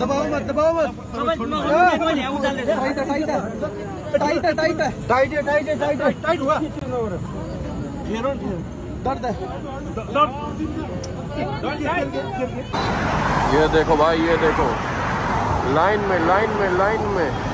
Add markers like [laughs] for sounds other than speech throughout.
दबाओ मत दबाओ मत। टाइट है टाइट है। टाइट है टाइट है। टाइट है टाइट है टाइट है। टाइट हुआ। दर्द है। ये देखो भाई ये देखो। लाइन में लाइन में लाइन में।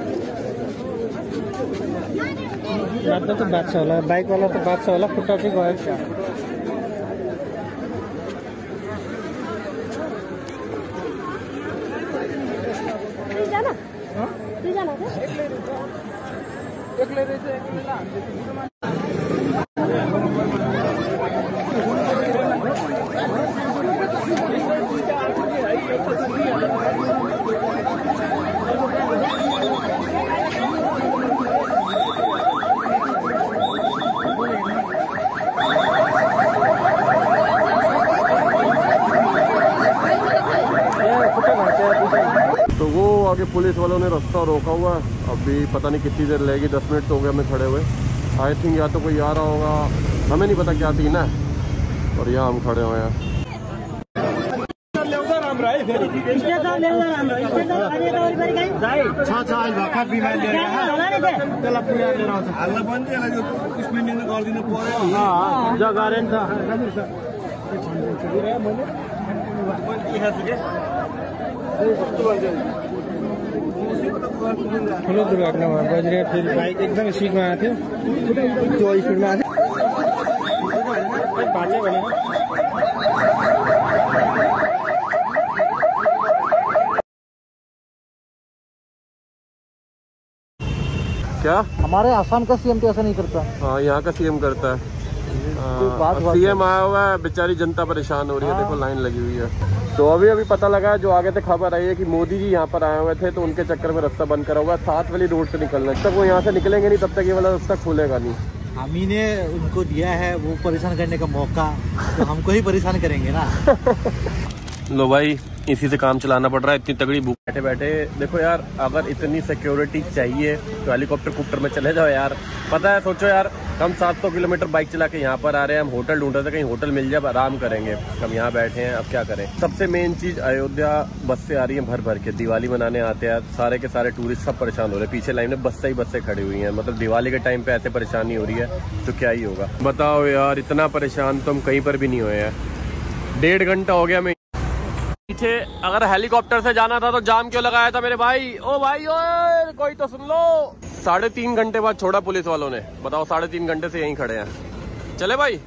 लाग्दा त बाँच्छ होला बाइकवाला त बाँच्छ होला खुट्टा चाहिँ दुईजना? दुईजना आगे पुलिस वालों ने रास्ता रोका हुआ है। अभी पता नहीं कितनी देर लगेगी दस मिनट तो हो गया हमें खड़े हुए। आई थिंक या तो कोई आ रहा होगा। हमें नहीं पता क्या सीन है। और यहाँ हम खड़े हुए हैं। जग्गा त ठुलो दुर्घटना भयो बज्रे फेरि बाइक एकदम स्पिडमा आएको थियो त्यो स्पिडमा आएको थियो भाँच्यो भने क्या हमारे आसाम का सीएम तो ऐसा नहीं करता हाँ यहाँ का सीएम करता है सीएम आया हुआ है बेचारी जनता परेशान हो रही है देखो लाइन लगी हुई है। तो अभी अभी पता लगा जो आगे से खबर आई है कि मोदी जी यहाँ पर आए हुए थे तो उनके चक्कर में रास्ता बंद करा हुआ है सात वाली रोड से निकलना है। जब तक वो यहाँ से निकलेंगे नहीं तब तक ये वाला रास्ता खुलेगा नहीं। हम ही ने उनको दिया है वो परेशान करने का मौका तो हमको ही परेशान करेंगे ना। [laughs] लो भाई इसी से काम चलाना पड़ रहा है इतनी तगड़ी भूख बैठे बैठे। देखो यार अगर इतनी सिक्योरिटी चाहिए तो हेलीकॉप्टर कुप्टर में चले जाओ यार। पता है सोचो यार हम 700 किलोमीटर बाइक चला के यहाँ पर आ रहे हैं। हम होटल ढूंढ रहे थे, कहीं होटल मिल जाए आराम करेंगे। हम यहाँ बैठे हैं, अब क्या करें? सबसे मेन चीज़, अयोध्या बस से आ रही है भर भर के। दिवाली मनाने आते हैं, सारे के सारे टूरिस्ट सब परेशान हो रहे हैं। पीछे लाइन में बस से ही बसें खड़ी हुई है। मतलब दिवाली के टाइम पे ऐसे परेशानी हो रही है तो क्या ही होगा? बताओ यार, इतना परेशान तो हम कहीं पर भी नहीं हुए हैं। डेढ़ घंटा हो गया मैं पीछे अगर हेलीकॉप्टर से जाना था तो जाम क्यों लगाया था मेरे भाई? ओ भाई ओ कोई तो सुन लो। साढ़े तीन घंटे बाद छोड़ा पुलिस वालों ने। बताओ, साढ़े तीन घंटे से यहीं खड़े हैं। चले भाई।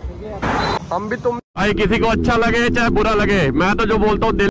हम भी तुम भाई, किसी को अच्छा लगे चाहे बुरा लगे, मैं तो जो बोलता हूँ